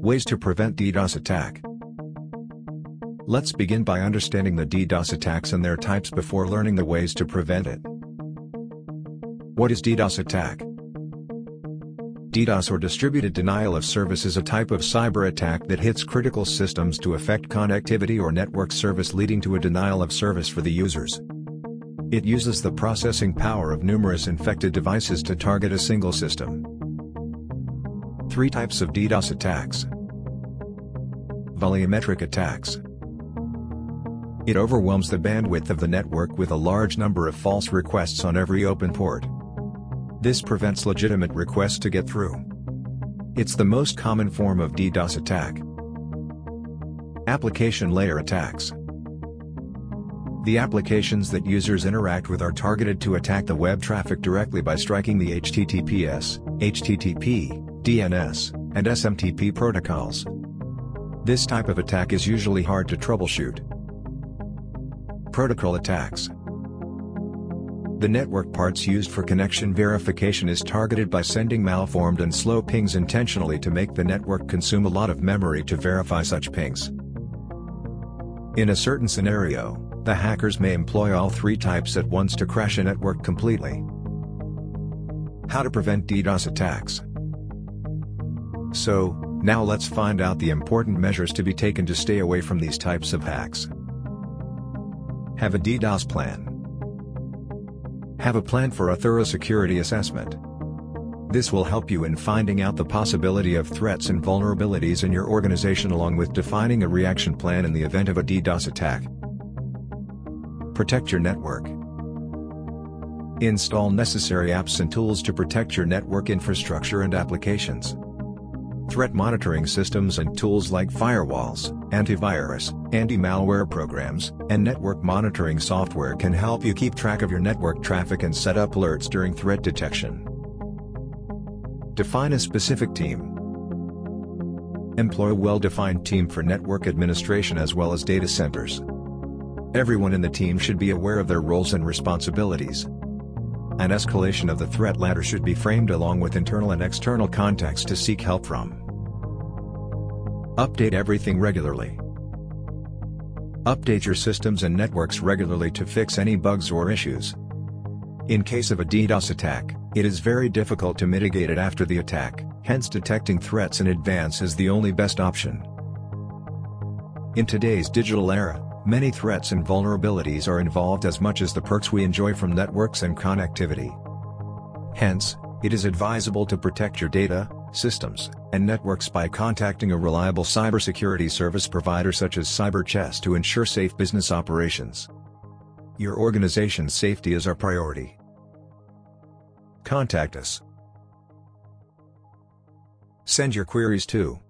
Ways to prevent DDoS attack. Let's begin by understanding the DDoS attacks and their types before learning the ways to prevent it. What is DDoS attack? DDoS or Distributed Denial of Service is a type of cyber attack that hits critical systems to affect connectivity or network service leading to a denial of service for the users. It uses the processing power of numerous infected devices to target a single system. Three types of DDoS attacks. Volumetric attacks. It overwhelms the bandwidth of the network with a large number of false requests on every open port. This prevents legitimate requests to get through. It's the most common form of DDoS attack. Application layer attacks. The applications that users interact with are targeted to attack the web traffic directly by striking the HTTPS, HTTP, DNS, and SMTP protocols. This type of attack is usually hard to troubleshoot. Protocol attacks. The network parts used for connection verification is targeted by sending malformed and slow pings intentionally to make the network consume a lot of memory to verify such pings. In a certain scenario, the hackers may employ all three types at once to crash a network completely. How to prevent DDoS attacks so, now let's find out the important measures to be taken to stay away from these types of hacks. Have a DDoS plan. Have a plan for a thorough security assessment. This will help you in finding out the possibility of threats and vulnerabilities in your organization along with defining a reaction plan in the event of a DDoS attack. Protect your network. Install necessary apps and tools to protect your network infrastructure and applications. Threat monitoring systems and tools like firewalls, antivirus, anti-malware programs, and network monitoring software can help you keep track of your network traffic and set up alerts during threat detection. Define a specific team. Employ a well-defined team for network administration as well as data centers. Everyone in the team should be aware of their roles and responsibilities, an escalation of the threat ladder should be framed along with internal and external contacts to seek help from. Update everything regularly. Update your systems and networks regularly to fix any bugs or issues. In case of a DDoS attack, it is very difficult to mitigate it after the attack, hence detecting threats in advance is the only best option. In today's digital era, Many threats and vulnerabilities are involved as much as the perks we enjoy from networks and connectivity. Hence, it is advisable to protect your data, systems, and networks by contacting a reliable cybersecurity service provider such as Cyber Chasse to ensure safe business operations. Your organization's safety is our priority. Contact us. Send your queries to